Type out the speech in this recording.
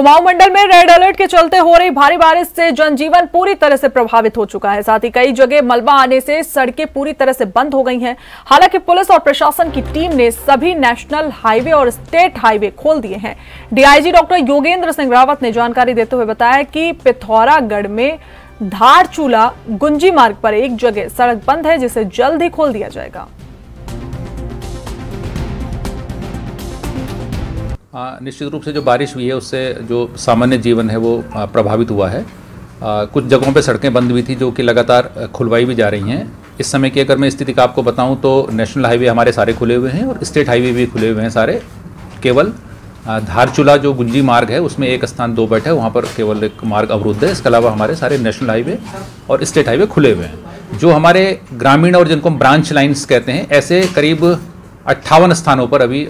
कुमाऊं मंडल में red alert के चलते हो रही भारी बारिश से जनजीवन पूरी तरह से प्रभावित हो चुका है। साथ ही कई जगह मलबा आने से सड़कें पूरी तरह से बंद हो गई हैं। हालाँकि पुलिस और प्रशासन की टीम ने सभी नेशनल हाईवे और स्टेट हाईवे खोल दिए हैं। डीआईजी डॉक्टर योगेंद्र सिंह रावत ने जानकारी देते हुए बताया कि पिथौरागढ़ में धारचूला गुंजी मार्ग पर एक जगह सड़क बंद है, जिसे जल्द ही खोल दिया जाएगा। निश्चित रूप से जो बारिश हुई है, उससे जो सामान्य जीवन है, वो प्रभावित हुआ है। कुछ जगहों पे सड़कें बंद हुई थी, जो कि लगातार खुलवाई भी जा रही हैं। इस समय की अगर मैं स्थिति का आपको बताऊँ तो नेशनल हाईवे हमारे सारे खुले हुए हैं और स्टेट हाईवे भी खुले हुए हैं सारे। केवल धारचूला जो गुंजी मार्ग है, उसमें एक स्थान दो बैठ है, वहाँ पर केवल एक मार्ग अवरुद्ध है। इसके अलावा हमारे सारे नेशनल हाईवे और स्टेट हाईवे खुले हुए हैं। जो हमारे ग्रामीण और जिनको हम ब्रांच लाइन्स कहते हैं, ऐसे करीब अट्ठावन स्थानों पर अभी